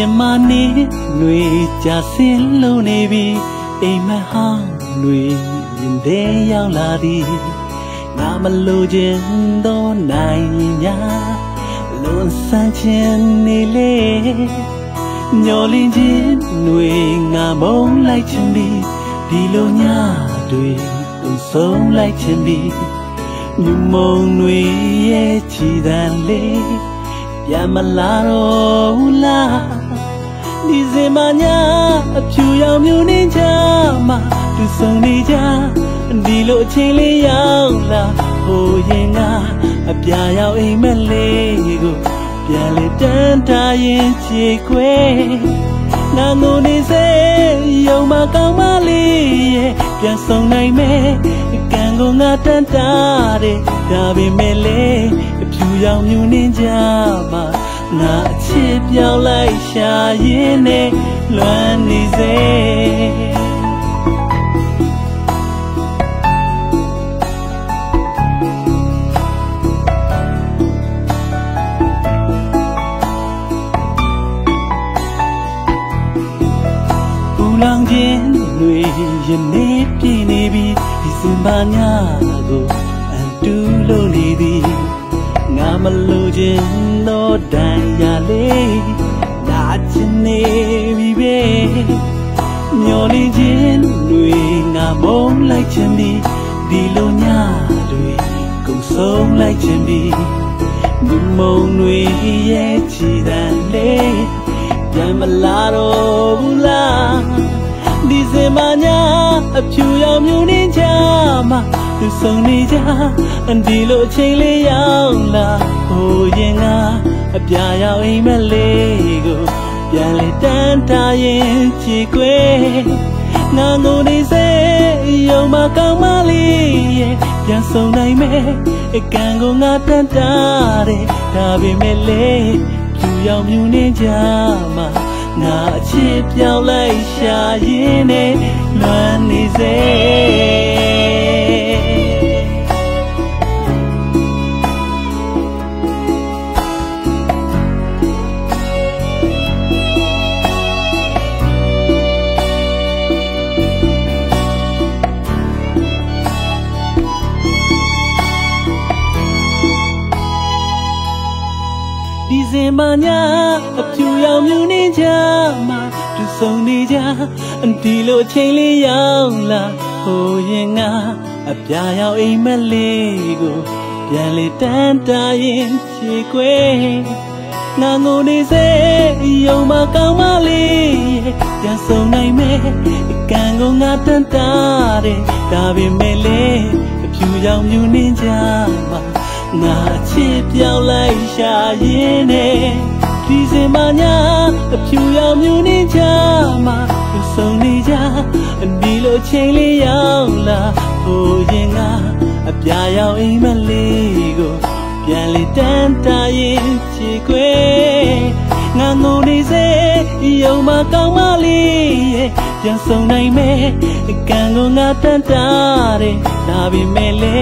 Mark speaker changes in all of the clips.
Speaker 1: ပြင်မာနေလွေကြဆင်းလုံးနေပြီအိမ်မဟောင်းလွေရင်တဲ့ရောက်လာသည်ငါမလိုချင်သောနိုင်ညာလွန်ဆန်းခြင်းနေလေညော်လင်းခြင်းလွေငါမုန်းလိုက်ခြင်းဒီဒီလိုညာတွေသူဆုံးလိုက်ခြင်းဒီညမုံတွေရဲ့ချီတန်လေး ya malaro la ဒီစင်မညာအဖြူရောင်မြူနေကြမှာသူဆုံနေကြဒီလိုအချိန်လေးရောက်လာဟိုရင်ကအပြာရောက်အိမ်မက်လေးကိုပြန်လေတန်းထားရင်ချေခွဲငါငိုနေစေယုံမကောင်းမလေးရဲ့ပြန်ဆုံနိုင်မယ်ကံကိုငါတန်းတာတယ်ဒါပေမဲ့လေအဖြူရောင်မြူနေကြမှာ ငါအချစ်ပြောင်းလိုက်ရှာရင်းနဲ့လွမ်းနေစေလောင်ခြင်းတွေယနေ့ပြည့်နေပြီဒီစင်ပါညကိုအတူလို့နေသည်ငါ မလိုခြင်းတော့တန်ရလေးလာချင်နေပြီပဲမျောလင်းခြင်းတွေငါမုန်းလိုက်ခြင်းဒီဒီလိုညတွေကုန်ဆုံးလိုက်ခြင်းဒီဒီမုံတွေရဲ့ချီတန်လေးပြန်မလာတော့ဘူးလား ဒီစင်မညာအဖြူရောင်မြူနေကြမှာသူဆုံနေကြဒီလိုအချိန်လေးရောက်လာဟိုရင်ကအပြာရောက်အိမ်မလေးကိုပြန်လေတန်းထားရင်ချီကွယ်ငါငိုနေစေယုံမကောင်းမလေးရဲ့ပြန်ဆုံနိုင်မယ်အကံကိုငါတန်းတားတယ်ဒါပေမဲ့လေဖြူရောင်မြူနေကြမှာ ငါအချစ်ပြောင်းလိုက်ရှာရင်းနဲ့လွမ်းနေစေ ဒီစင်မညာအဖြူရောင်မြူနေကြမှာသူဆုံနေကြဒီလိုချိန်လေးရောက်လာဟိုရင်ကအပြာရောက်အိမ်မက်လေးကိုပြန်လေတန်းတာရင်ချေခွဲငါငိုနေစေယုံမကောင်းမလေးပြန်ဆုံနိုင်မယ်ကံကိုငါတန်းတာတယ်ဒါပေမဲ့လေအဖြူရောင်မြူနေကြမှာ ငါချစ်ပြောင်းလိုက်ရှာရင်းနဲ့ဒီစင်မညာအဖြူရောင်မြူနေကြမှာဆုံနေကြဒီလိုချိန်လေးရောက်လာဟိုရင်ကအပြာရောင်အိမ်မလေးကိုပြန်လေတန်းတာရင်ချေခွဲငါငုံနေစေ ယုံမကောင်းမလေးရဲ့ပြန်ဆုံနိုင်မယ်ကံကိုငါတန်းတာတယ်ဒါပေမဲ့လေ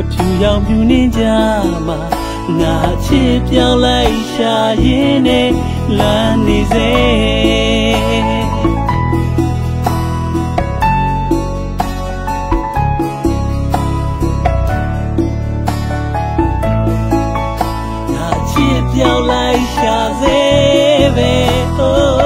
Speaker 1: အဖြူရောင်ပြူနေကြမှာငါချစ်ပြောင်းလိုက်ရှာရင်းနဲ့လမ်းနေစေပြောင်းလိုက်ရှာစေပဲ oh